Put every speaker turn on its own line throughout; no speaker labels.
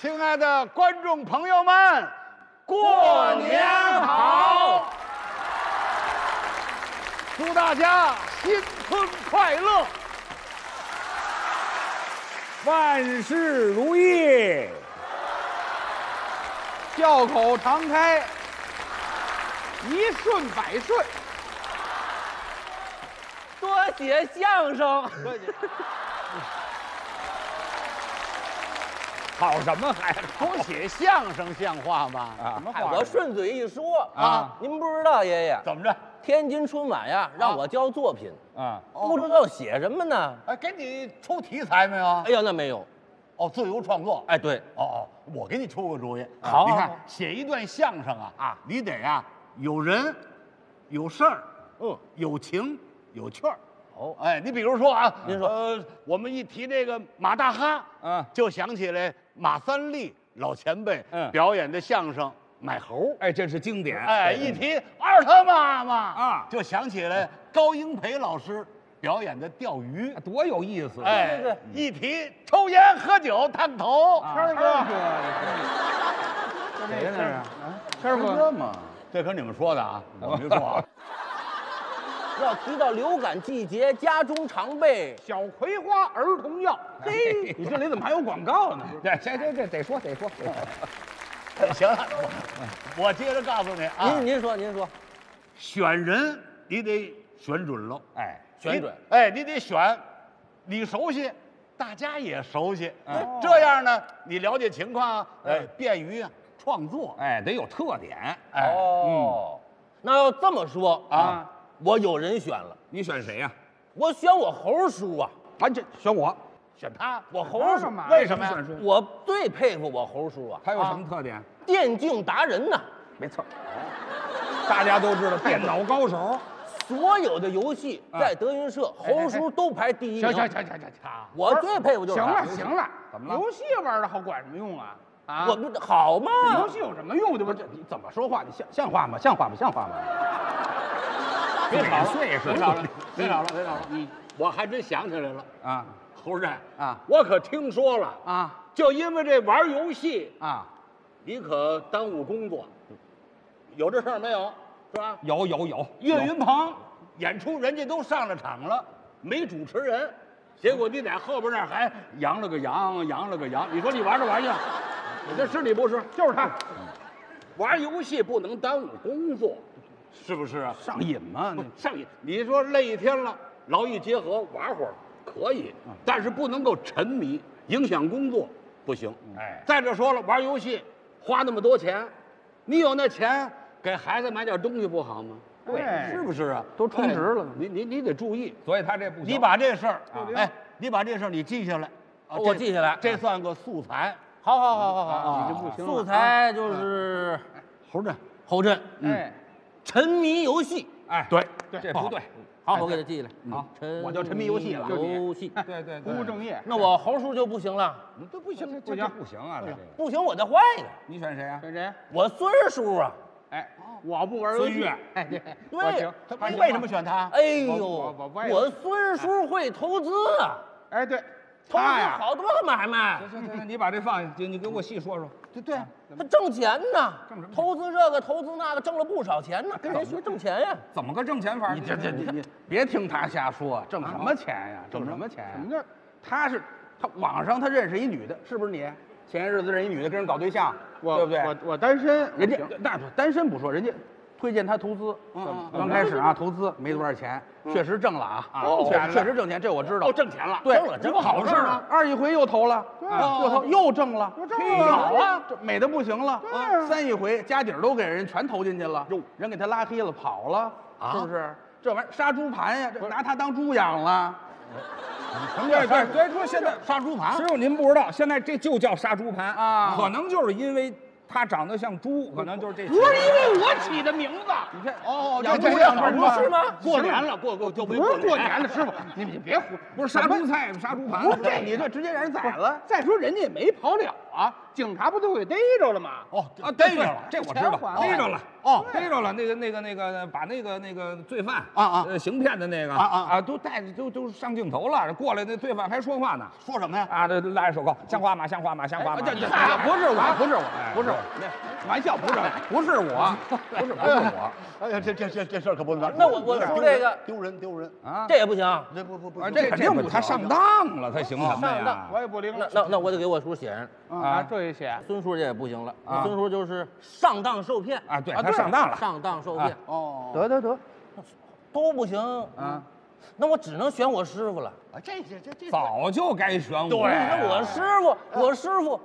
亲爱的观众朋友们，
过年好！
祝大家新春快乐！
万事如意，
笑口常开，一顺百顺。
多写相声，
好什么还
多写相声像话吗？
啊？什么
哎我顺嘴一说
啊
啊，您不知道爷爷，
怎么着？
天津春晚呀，让我交作品，
啊？
不知道写什么呢？
哎，给你出题材没有？
哎呀，那没有，
哦，自由创作。
哎，对，
哦哦，我给你出个主意。
好
你看写一段相声啊啊，你得呀有人，有事儿，
嗯，
有情有趣儿。
哦，
哎，你比如说啊，
您说
呃，我们一提这个马大哈，
嗯
就想起来马三立老前辈
嗯
表演的相声《买猴》。
哎，这是经典。
哎，一提二他妈妈
啊
就想起来高英培老师表演的钓鱼。
多有意思！
哎，
对对
一提抽烟喝酒探头，
啊
谦儿哥，
谁呀那是？
谦儿哥嘛，这可是你们说的啊，我没说啊。
要提到流感季节，家中常备
小葵花儿童药，
嘿，
你这里怎么还有广告呢？
这这这这得说得说。得
行了，我我接着告诉你啊
您，您说您说，
选人你得选准喽，
哎，
选准，
哎，你得选你熟悉，大家也熟悉，
嗯
这样呢，你了解情况，哎，便于啊创作，
哎，得有特点。
哎，
哦，那要这么说
啊，
我有人选了，
你选谁呀？
我选我猴叔啊，
啊，这选我，
选他，
我猴叔，
为什么呀？
选谁？
我最佩服我猴叔啊，
他有什么特点？
电竞达人呐，
没错，大家都知道电脑高手。
所有的游戏在德云社，猴叔都排第一名。
行行行行行行，
我最佩服就是
行
他
了行了，
怎么了
游戏玩的好管什么用啊？啊，
我不好吗？
游戏有什么用？对不？这你怎么说话？你像像话吗？像话吗？像话吗？
别吵了，岁数
别吵了，别吵了，别吵了，你我还真想起来了，
啊
猴儿仔
啊
我可听说了，
啊
就因为这玩游戏，
啊，
你可耽误工作，有这事儿没有？是吧？
有有有，
岳云鹏演出人家都上了场了，没主持人，结果你在后边那还扬了个扬，扬了个扬，你说你玩这玩意儿，你这是你不是？就是他，玩游戏不能耽误工作，是不是啊？
上瘾嘛？
不上瘾，你说累一天了，劳逸结合玩会儿可以，但是不能够沉迷，影响工作不行。
哎，
再者说了，玩游戏花那么多钱，你有那钱给孩子买点东西不好吗？
对
是不是啊？
都充值了
哎你你你得注意，
所以他这不行。
你把这事儿
啊，
哎，你把这事儿你记下来，啊
我记下来
这算个素材。
好好好好好
啊
好，
这不行
素材就是
侯震，
侯震
哎，
沉迷游戏。
哎，
对
这不对。
好，我给他记下来。
好
沉
我就沉迷游戏了
游戏。
对对
不务 正业。
那我猴叔就不行了，
你都不行，
这这不行啊！这
不行我再换一个。
你选谁啊？
选谁？
我孙叔啊，
哎，我不玩游戏
孙越。
哎，对，
对
我行。
他为什么选他？
哎呦，
我
孙叔会投资啊，
哎，对，
投资，好多个买卖，
行行行，你把这放下，你你给我细说说。
对对，
他挣钱呢
挣，钱
投资这个投资那个，挣了不少钱呢，跟人学挣钱呀。
怎么个挣钱法？
你这这你你别听他瞎说，挣什么钱呀？挣什么钱呀？
什么叫
他是他网上他认识一女的，是不是你？前些日子认识一女的跟人搞对象，对不对？
我我单身，
人家那不单身不说，人家推荐他投资。
嗯
刚开始啊，投资没多少钱，确实挣了啊，确实挣钱，这我知道
哦，。挣钱了，
对
这不，
好事吗。二一回又投了，啊又投又挣了，
挣了
美的不行了。三一回家底儿都给人全投进去了，人给他拉黑了，跑了，是不是？这玩意儿杀猪盘呀，这拿他当猪养了。
对对，所以说现在
杀猪盘
只有您不知道，现在这就叫杀猪盘
啊
可能就是因为他长得像猪，可能就是这。
不是因为我起的名字，
你看，
哦
养
这
猪养猪
不是吗？
过年了，过过就
不是过年了师傅，你你别胡，
不是杀猪菜，杀猪盘。
不是这你这直接让人宰了。
再说人家也没跑了，啊，警察不都给逮着了吗？
哦，
啊，逮着了，这我知道逮着了，
哦
逮着了，那个那个那个，把那个那个罪犯
啊啊
呃，行骗的那个
啊啊
啊，都带着都都上镜头了，过来那罪犯还说话呢，
说什么呀？
啊，这拉着手铐，像话吗？像话吗？像话吗？
这这不是我，不是我，不是我，
玩笑，不是，不是我，不是不是我
哎呀，这这这这事儿可不能。
那我我说这个
丢人丢人，
啊，
这也不行。
这不不不，
啊，这肯定不，他上当了，他行什么呀
上当？
我也不灵
那
了
那那我得给我叔写上。
啊，这也写
孙叔这也不行了，
啊
孙叔就是上当受骗，
啊，对
啊对
他上当了，
上当受骗
哦，
得得得，
都不行
啊，
那我只能选我师傅了。
啊，这这这这
早就该选我，
那我师傅，我师傅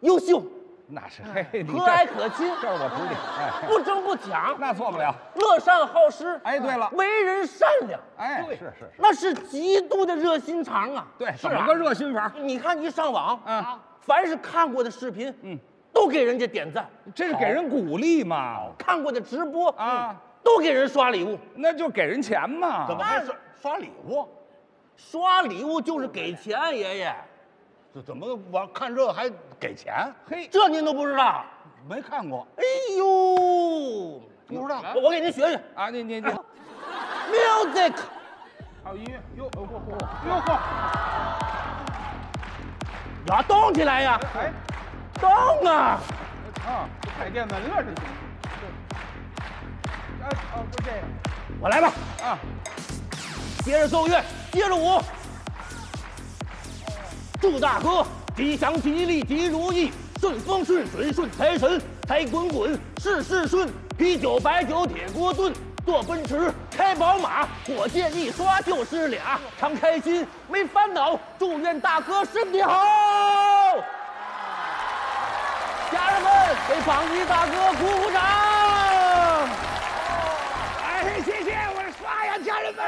优秀，
那是嘿，你
和蔼可亲，
这是我徒弟，哎，
不争不抢，
那错不了，
乐善好施，
哎，对了，
为人善良，
哎，是是是，
那是极度的热心肠啊。
对，怎么个热心法？
你看一上网，
嗯，
凡是看过的视频，
嗯，
都给人家点赞；
这是给人鼓励嘛，
看过的直播，
啊，
都给人刷礼物。
那就给人钱嘛，
怎么还刷刷礼物？
刷礼物就是给钱，爷爷，
这怎么玩看这还给钱？
嘿，
这您都不知道？
没看过，
哎呦，
不知道。
我我给您学学。
啊，你你你
，music，
还有音乐，哟，嚯嚯嚯，哟嚯，
呀，动起来呀，
哎，
动啊！
啊，这开电门了，这是。啊哦，就这个。
我来吧，
啊，
接着奏乐，接着舞。祝大哥吉祥吉利吉如意，顺风顺水顺财神，财滚滚事事顺，啤酒白酒铁锅炖。坐奔驰，开宝马，火箭一刷就是俩，常开心没烦恼。祝愿大哥身体好。家人们，给榜一大哥鼓鼓掌！
哎，谢谢，我刷呀，家人们，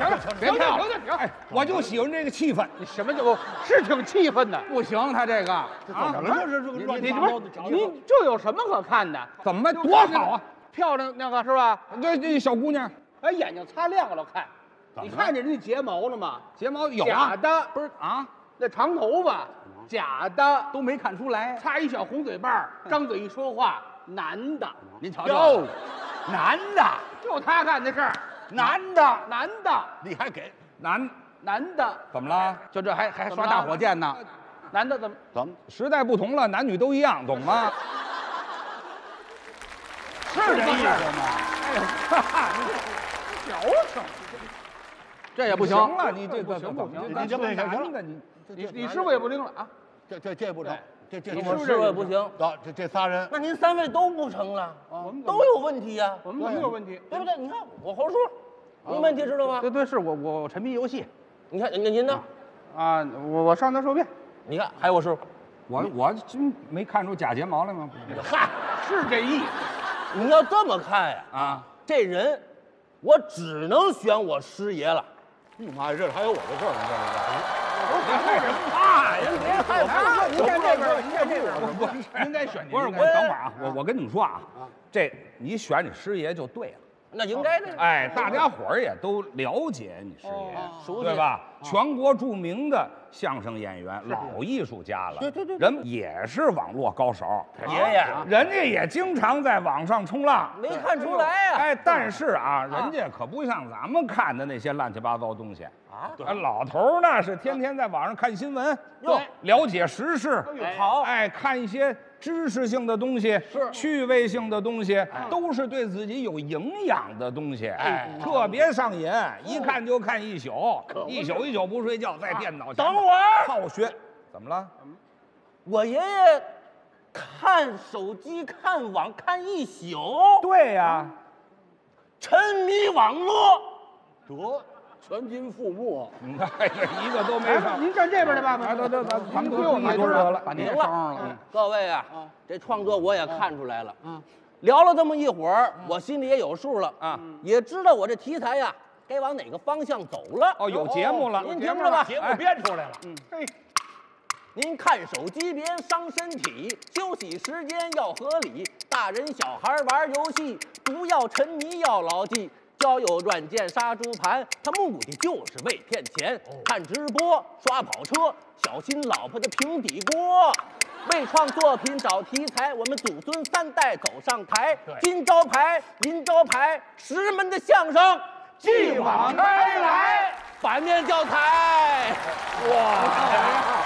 行了，别跳了，停
哎，我就喜欢这个气氛，
你什么叫是挺气愤的？
不行，他这个
啊
怎么了？这是这个乱七八糟的讲
你这有什么可看的？
怎么多好啊？
漂亮那个是吧？
这这小姑娘
哎，眼睛擦亮了看，你看见人家睫毛了吗？
睫毛有
假
啊？
的，
不是啊？
那长头发，假的，
都没看出来。
擦一小红嘴瓣儿，张嘴一说话，男的，
您瞧
哟
瞧，，
男的，
就他干的事儿，
男的，
男的，
你还给
男
男的，
怎么了？
就这还还
怎么了
刷大火箭呢？
男的怎么？
怎么
时代不同了，男女都一样，懂吗？
是这意思吗？
小丑，
这也不行。
了，你这个
不行不行
你
你这不行行了
的你
你你师傅也不灵了啊！
这这这不成，这这
我
这
师傅也不行，
啊，这这仨人
那您三位都不成了，
我们怎么
都有问题呀、
我们怎么有问题？
对不对？你看我猴叔，没问题知道吗？
对对，是我我沉迷游戏，
你看您您呢？
啊，我我上当受骗，
你看还有我师傅，
我我真没看出假睫毛来吗？
嗨，是这意思。
你要这么看呀，
啊，
这人我只能选我师爷了。
妈呀，这还有我的事儿呢，
别害怕，人别害怕，
您站这边，您站这边吧。
不
应该选您。
不是我等会儿啊，我我跟你们说啊，这你选你师爷就对了。
那应该的。
哎，大家伙儿也都了解你师爷，
熟悉
对吧？全国著名的相声演员、老艺术家了，
对对对
人也是网络高手，
爷爷
人家也经常在网上冲浪。
没看出来呀、
哎，但是啊，人家可不像咱们看的那些乱七八糟东西。
啊，
啊，老头儿那是天天在网上看新闻，
哟
了解时事，
哎，
看一些知识性的东西，
是。
趣味性的东西，都是对自己有营养的东西，哎，特别上瘾，一看就看一宿，一宿一宿不睡觉，在电脑前
等会儿。
好学，怎么了？
我爷爷看手机、看网看一宿，
对呀，
沉迷网络。
得全军覆没。
你看这一个都没
哎
上，
您站这边来吧，
啊，得得，咱咱们都
归我们
一桌得了，
把您
行
给伤了。
各位啊，这创作我也看出来了。嗯，聊了这么一会儿，我心里也有数了
啊，
也知道我这题材呀该往哪个方向走了。
哦，有节目了，
您听着吧，
节目编出来了，嗯
嘿，
您看手机别伤身体，休息时间要合理。大人小孩玩游戏，不要沉迷，要牢记。交友软件杀猪盘，他目的就是为骗钱。看直播刷跑车，小心老婆的平底锅。为创作品找题材，我们祖孙三代走上台。金招牌，银招牌，石门的相声继往开来，反面教材。哇！